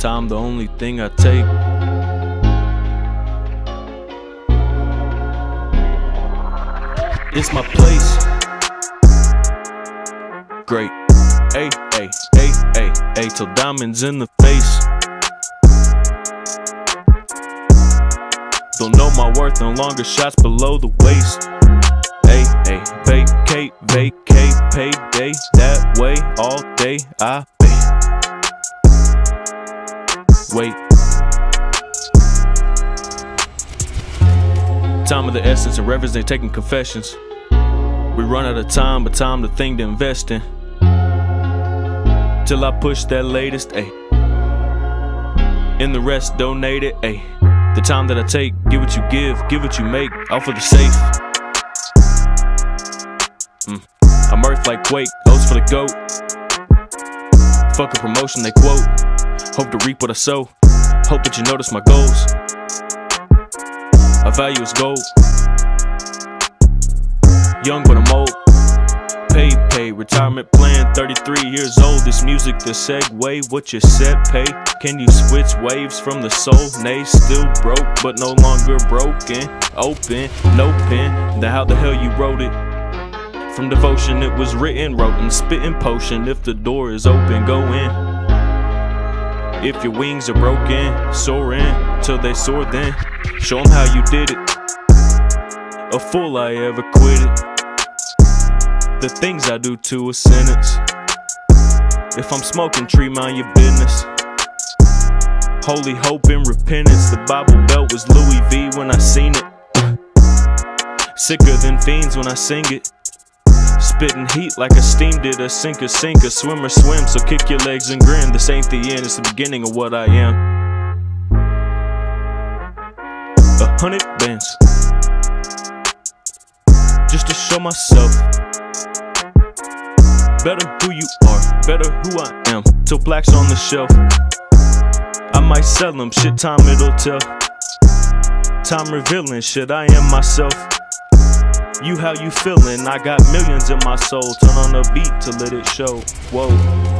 Time, the only thing I take. It's my place. Great. Hey, hey, hey, hey, hey, till diamonds in the face. Don't know my worth, no longer shots below the waist. Hey, hey, vacate, vacate, payday, that way all day I Wait. Time of the essence and reverence, they taking confessions. We run out of time, but time the thing to invest in. Till I push that latest, ayy. And the rest donate it, ayy. The time that I take, give what you give, give what you make, all for the safe. Mm. I'm earth like Quake, those for the goat. Fuck a promotion, they quote. Hope to reap what I sow. Hope that you notice my goals. I value is gold. Young but I'm old. Pay, pay, retirement plan, 33 years old. This music, the segue, what you said, pay. Can you switch waves from the soul? Nay, still broke, but no longer broken. Open, no pen. Now, how the hell you wrote it? From devotion, it was written, wrote, and spitting potion. If the door is open, go in. If your wings are broken, soar in till they soar then. Show 'em how you did it. A fool I ever quit it. The things I do to a sentence. If I'm smoking tree, mind your business. Holy hope and repentance. The Bible belt was Louis V when I seen it. Sicker than fiends when I sing it. Spitting heat like a steam did a sink or sink a swimmer swim. So kick your legs and grin. This ain't the end, it's the beginning of what I am. A hundred bands. Just to show myself. Better who you are, better who I am. Till blacks on the shelf. I might sell them, shit time it'll tell. Time revealing shit, I am myself. You how you feeling? I got millions in my soul. Turn on the beat to let it show. Whoa.